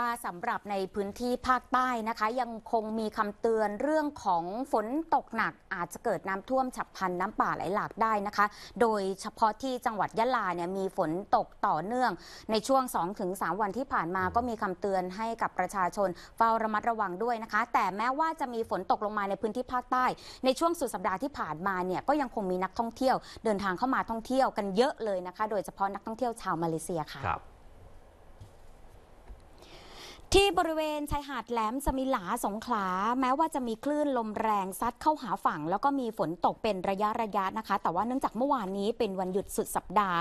ว่าสำหรับในพื้นที่ภาคใต้นะคะ ยังคงมีคำเตือนเรื่องของฝนตกหนัก อาจจะเกิดน้ำท่วมฉับพลันน้ำป่าไหลหลากได้นะคะ โดยเฉพาะที่จังหวัดยะลาเนี่ยมีฝนตกต่อเนื่อง ในช่วง 2-3 วันที่ผ่านมาก็มีคำเตือนให้กับประชาชนเฝ้าระมัดระวังด้วยนะคะ แต่แม้ว่าจะมีฝนตกลงมาในพื้นที่ภาคใต้ ในช่วงสุดสัปดาห์ที่ผ่านมาเนี่ยก็ยังคงมีนักท่องเที่ยว เดินทางเข้ามาท่องเที่ยวกันเยอะเลยนะคะ โดยเฉพาะนักท่องเที่ยวชาวมาเลเซียค่ะค ที่บริเวณชายหาดแหลมสมิหลาสงขลา แม้ว่าจะมีคลื่นลมแรงซัดเข้าหาฝั่ง แล้วก็มีฝนตกเป็นระยะระยะนะคะ แต่ว่าเนื่องจากเมื่อวานนี้เป็นวันหยุดสุดสัปดาห์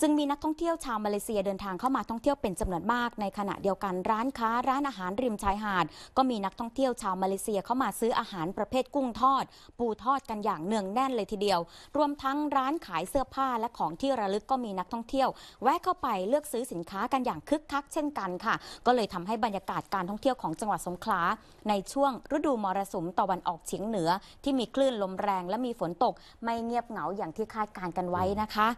จึงมีนักท่องเที่ยวชาวมาเลเซียเดินทางเข้ามาท่องเที่ยวเป็นจำนวนมาก ในขณะเดียวกันร้านค้า ร้านอาหารริมชายหาด ก็มีนักท่องเที่ยวชาวมาเลเซียเข้ามาซื้ออาหารประเภทกุ้งทอด ปูทอดกันอย่างเนืองแน่นเลยทีเดียว รวมทั้งร้านขายเสื้อผ้าและของที่ระลึกก็มีนักท่องเที่ยว แวะเข้าไปเลือกซื้อสินค้ากันอย่างคึกคักเช่นกันค่ะ ก็เลยทำให้บรรยากาศการท่องเที่ยวของจังหวัดสงขลาในช่วงฤดูมรสุมตะวันออกเฉียงเหนือ ที่มีคลื่นลมแรงและมีฝนตกไม่เงียบเหงาอย่างที่คาดการกันไว้นะคะ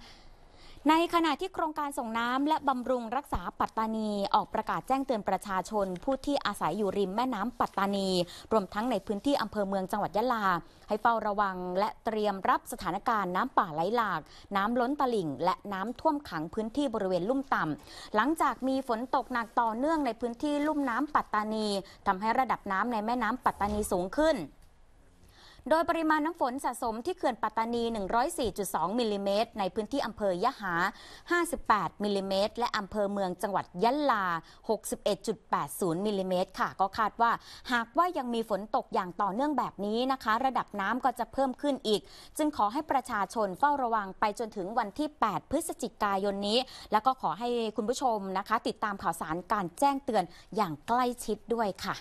ในขณะที่โครงการส่งน้ำและบำรุงรักษาปัตตานี ออกประกาศแจ้งเตือนประชาชน ผู้ที่อาศัยอยู่ริมแม่น้ำปัตตานี รวมทั้งในพื้นที่อำเภอเมืองจังหวัดยะลา ให้เฝ้าระวังและเตรียมรับสถานการณ์น้ำป่าไหลหลาก น้ำล้นตลิ่ง และน้ำท่วมขังพื้นที่บริเวณลุ่มต่ำหลังจากมีฝนตกหนักต่อเนื่องในพื้นที่ลุ่มน้ำปัตตานีทำให้ระดับน้ำในแม่น้ำปัตตานีสูงขึ้น โดยปริมาณน้ำฝนสะสมที่เขื่อนปัตตานี 104.2 มิลลิเมตรในพื้นที่อำเภอยะหา 58 มิลลิเมตรและอำเภอเมืองจังหวัดยะลา 61.80 มิลลิเมตรค่ะ ก็คาดว่าหากว่ายังมีฝนตกอย่างต่อเนื่องแบบนี้นะคะ ระดับน้ำก็จะเพิ่มขึ้นอีก จึงขอให้ประชาชนเฝ้าระวังไปจนถึงวันที่ 8 พฤศจิกายนนี้ แล้วก็ขอให้คุณผู้ชมนะคะ ติดตามข่าวสารการแจ้งเตือนอย่างใกล้ชิดด้วยค่ะ